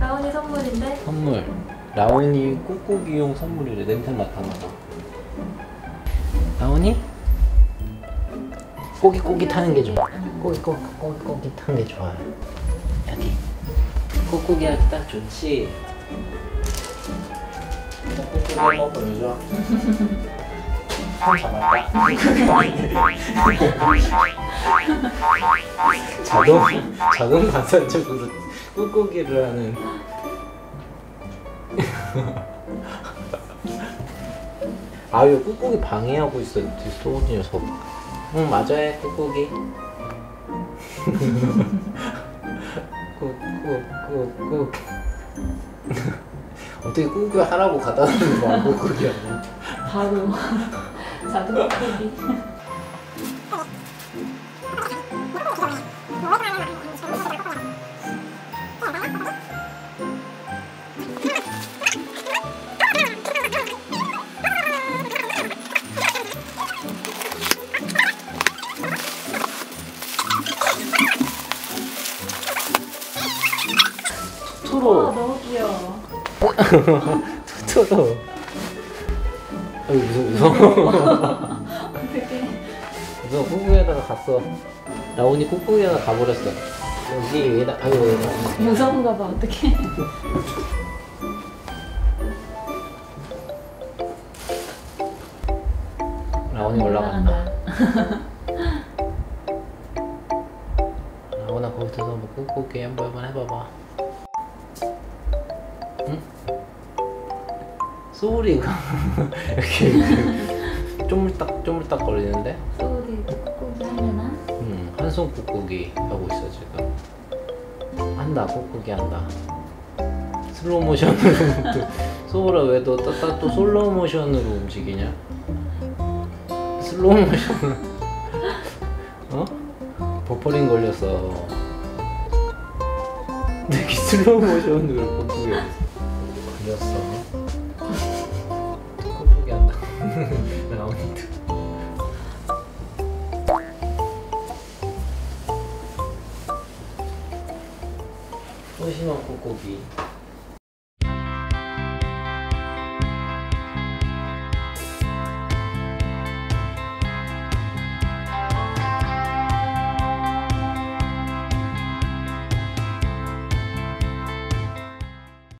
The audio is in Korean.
라온이 선물인데? 선물. 라온이 꾹꾹이용 선물이래. 냄새 맡아나 봐 라온이? 꼬깃꼬깃하는 게 좋아. 꼬깃꼬깃 꼬깃하는 게 좋아. 여기. 꾹꾹이하기 딱 좋지. 꾹꾹이 한번 보여줘. 손 잡았다. 자동 자동 가산적으로 꾹꾹이를 하는. 아유 꾹꾹이 방해하고 있어 소 녀석. 응 맞아요 꾹꾹이. 꾹꾹꾹꾹 어떻게 꾹꾹이 하라고 갖다 놓는 거야 꾹꾹이하고. 바로. 자동 와 토토로. 너무 귀여워. 토토로. 아유 무서워 무서워 무서워 꾹꾹이에다가 갔어. 라온이 꾹꾹이에다가 가버렸어. 여기 위에다 아유 위에다. 무서운가 봐 어떡해. 라온이 올라간다. 라온아 거기서 뭐 꾹꾹이 한번 해봐봐 응? 소리가 이렇게, 이렇게 쪼물딱 쪼물딱 거리는데 소리 꾹꾹이 하려나? 음, 한손 꾹꾹이 하고 있어 지금 한다 꾹꾹이 한다 슬로우 모션으로 소울아 왜너 또, 또 슬로우 모션으로 움직이냐 슬로우 모션 어? 버퍼링 걸렸어 되게 슬로우 모션으로 꾹꾹이 걸렸어 꾹꾹이 한다. 라온이 소심한 꾹꾹이